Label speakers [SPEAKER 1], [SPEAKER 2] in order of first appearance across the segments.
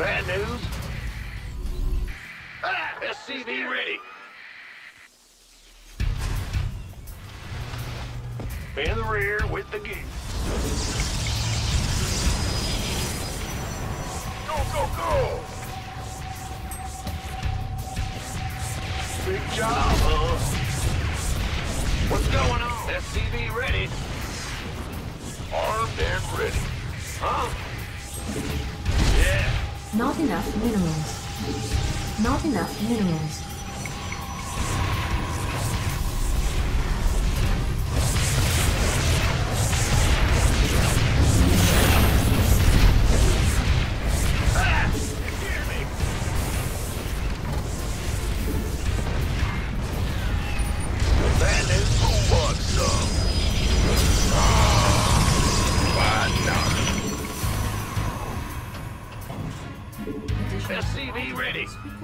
[SPEAKER 1] Bad news. Ah, SCV ready. In the rear with the gear. Go, go, go! Big job, huh? What's going on? SCV ready.
[SPEAKER 2] Enough minerals. Not enough minerals.
[SPEAKER 1] Order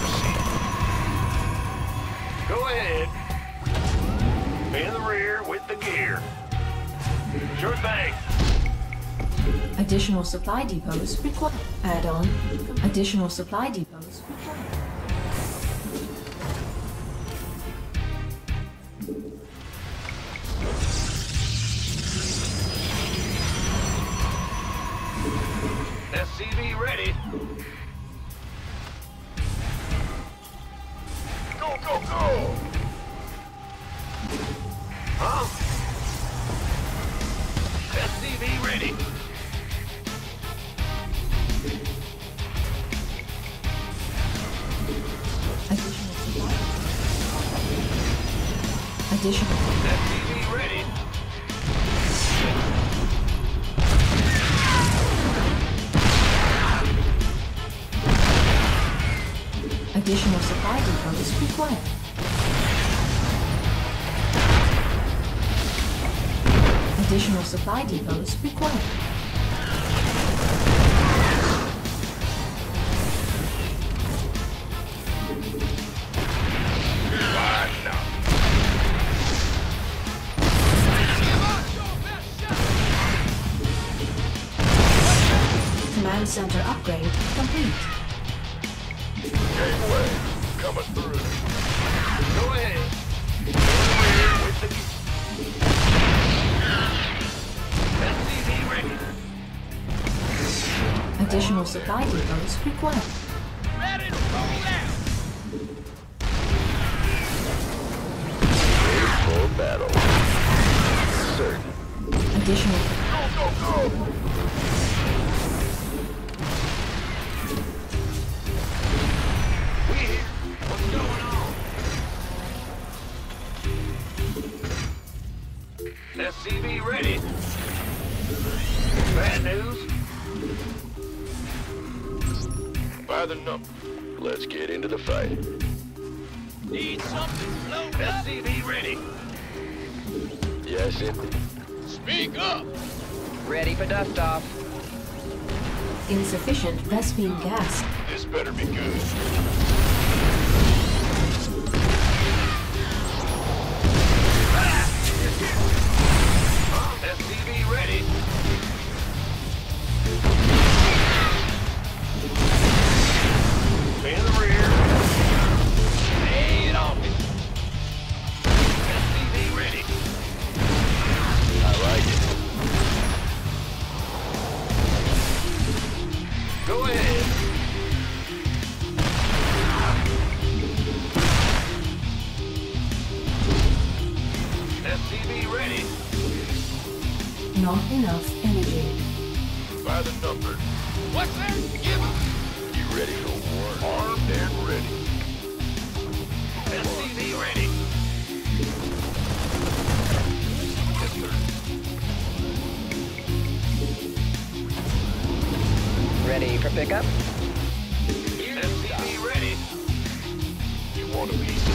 [SPEAKER 1] received. Go ahead. In the rear with the gear. Sure thing.
[SPEAKER 2] Additional supply depots required. Add-on. Additional supply depots required.
[SPEAKER 1] SCV ready. Go, go, go! Huh? SCV ready.
[SPEAKER 2] Additional. Additional. Additional supply depots required. Additional supply depots required. Command center upgrade complete.
[SPEAKER 1] Gateway coming through. Go ahead. With the ready.
[SPEAKER 2] Additional supply depots required.
[SPEAKER 1] Ready to roll out. For battle. Certain.
[SPEAKER 2] Additional
[SPEAKER 1] Go, go, go! By the number. Let's get into the fight. Need something loaded up? SCV ready. Yes, it. Speak up!
[SPEAKER 3] Ready for dust off.
[SPEAKER 2] insufficient Vespene gas.
[SPEAKER 1] This better be good. Ready.
[SPEAKER 2] Not enough energy.
[SPEAKER 4] by the numbers.
[SPEAKER 1] What's that? Give 'em.
[SPEAKER 4] You ready for war? Armed and ready.
[SPEAKER 1] SCV ready.
[SPEAKER 4] Yes, sir.
[SPEAKER 3] Ready for pickup?
[SPEAKER 1] SCV ready.
[SPEAKER 4] You want a piece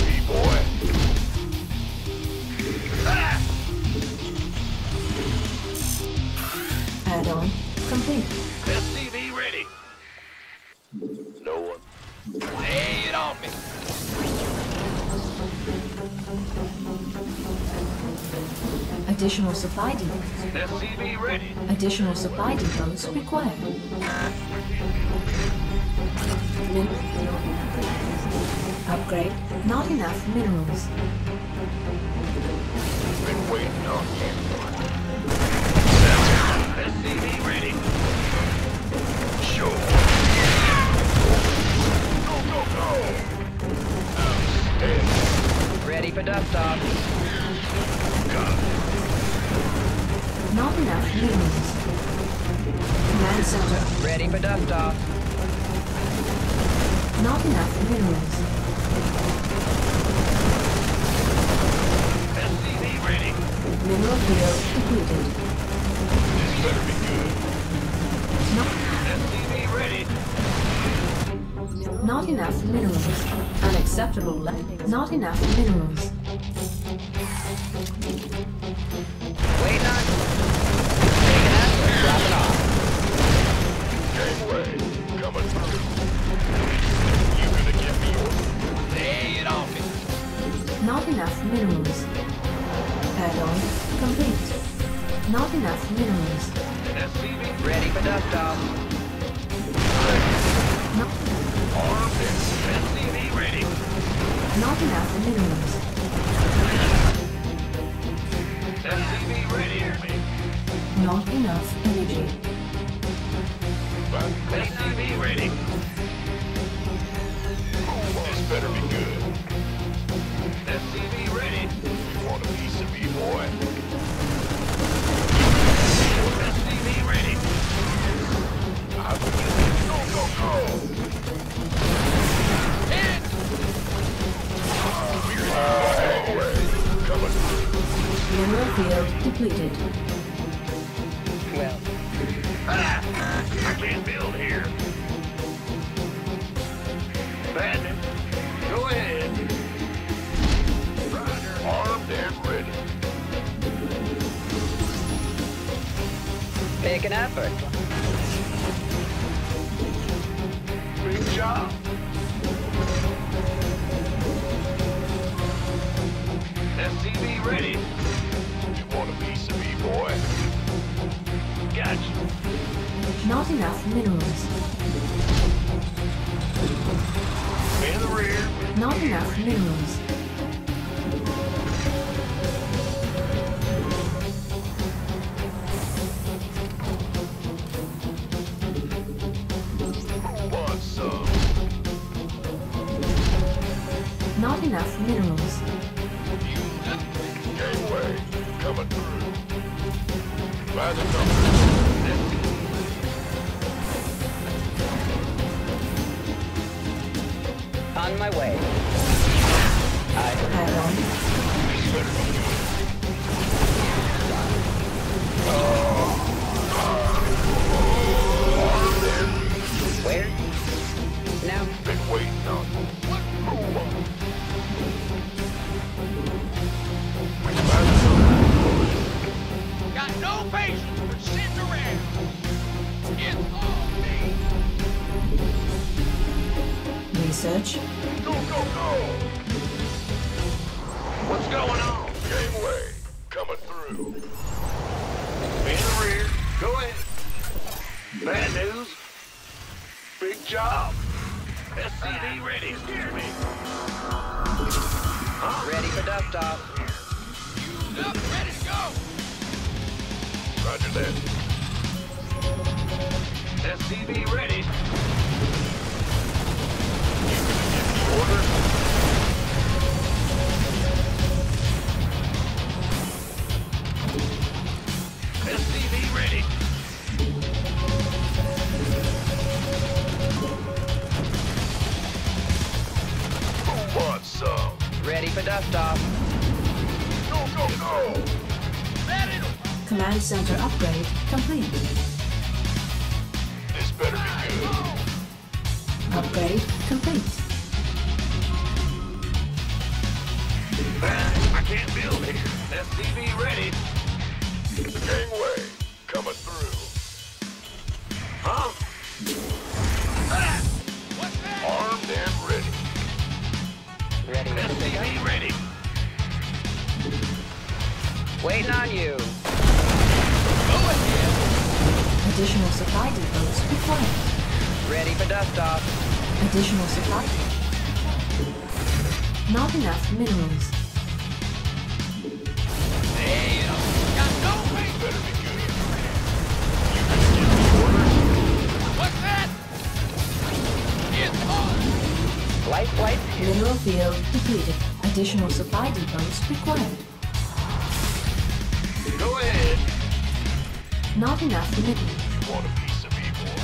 [SPEAKER 2] Additional supply depots.
[SPEAKER 1] SCV ready.
[SPEAKER 2] Additional supply depots required. Upgrade. Not enough minerals.
[SPEAKER 4] Been waiting on you.
[SPEAKER 1] Ready.
[SPEAKER 4] Sure. Go, go, go!
[SPEAKER 3] Ready for dust off.
[SPEAKER 2] Not enough minerals. Command center.
[SPEAKER 3] Ready for dust off.
[SPEAKER 2] Not enough minerals.
[SPEAKER 1] SCV ready.
[SPEAKER 2] Mineral field depleted.
[SPEAKER 4] This better be good.
[SPEAKER 2] Not,
[SPEAKER 1] SCV ready.
[SPEAKER 2] not enough minerals. Unacceptable level. Not enough minerals. Not enough minerals. Add-on complete. Not enough minerals.
[SPEAKER 1] SCV
[SPEAKER 3] Ready for dust off.
[SPEAKER 2] Not,
[SPEAKER 4] Armed and...
[SPEAKER 1] SCV ready.
[SPEAKER 2] not enough minerals.
[SPEAKER 3] Picking an effort.
[SPEAKER 1] Great job. SCV ready.
[SPEAKER 4] You want a piece of me, boy?
[SPEAKER 1] Gotcha.
[SPEAKER 2] Not enough minerals.
[SPEAKER 1] In the rear.
[SPEAKER 2] Not enough minerals.
[SPEAKER 3] On my way. I.
[SPEAKER 2] Research.
[SPEAKER 4] Go, go, go!
[SPEAKER 1] What's going on?
[SPEAKER 4] Gangway. Coming through.
[SPEAKER 1] In the rear. Go ahead. Bad news. Big job. SCV ready. Steer me.
[SPEAKER 3] Ready for dust off.
[SPEAKER 1] Fueled up, ready to go.
[SPEAKER 4] Roger that.
[SPEAKER 1] SCV ready. Ready
[SPEAKER 3] for dust-off.
[SPEAKER 4] Go, go, go!
[SPEAKER 2] Command center upgrade complete.
[SPEAKER 4] This better be good.
[SPEAKER 2] Upgrade complete.
[SPEAKER 4] I can't build here. SCV ready. Gangway, coming through. Huh?
[SPEAKER 1] What's that?
[SPEAKER 4] Armed and ready.
[SPEAKER 3] Ready
[SPEAKER 4] SCV ready.
[SPEAKER 3] Waiting on you.
[SPEAKER 1] Go ahead.
[SPEAKER 2] Additional supply depots required.
[SPEAKER 3] Ready for dust off.
[SPEAKER 2] Additional supply. Not enough minerals. Additional supply depots required.
[SPEAKER 4] Go ahead.
[SPEAKER 2] Not enough minerals.
[SPEAKER 4] Want a piece of me, boy?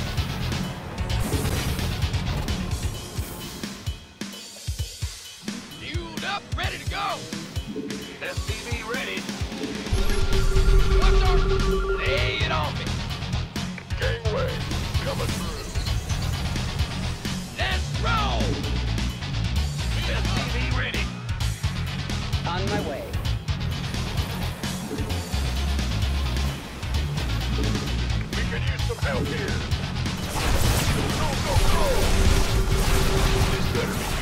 [SPEAKER 1] Fueled up, ready to go.
[SPEAKER 4] SCV ready.
[SPEAKER 1] What's our... Lay it on me.
[SPEAKER 4] Gangway, coming through.
[SPEAKER 3] On my way.
[SPEAKER 4] We could use some help here. Go, go, go! This better be